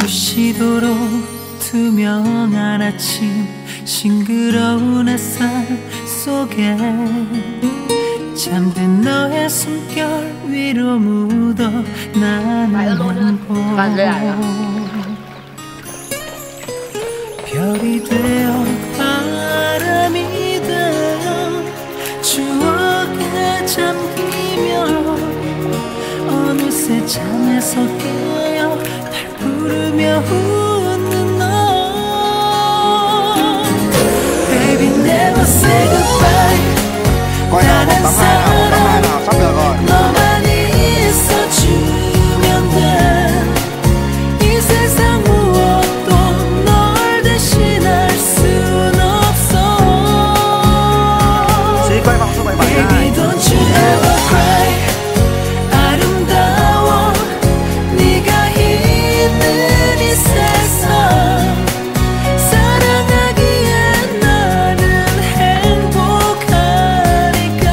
부시도록 투명한 아침 싱그러운 햇살 속에 잠든 너의 숨결 위로 묻어 나는 보 별이 되어 바람이 되어 추억에 잠기며 어느새 잠에서 깨어 날 부르며 웃는 너. Baby never say goodbye Quay vòng số 77 Baby don't you ever cry 아름다워 네가 있는 이 세상 사랑하기에 나는 행복하니까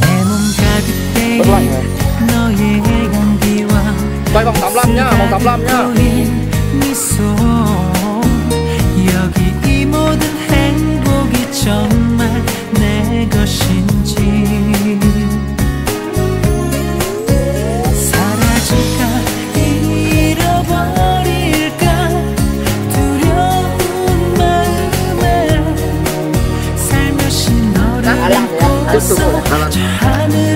내 몸 가득 배인 너의 향기와 Quay vòng 85 nhá, vòng 85 nhá. 보인 미소 살며시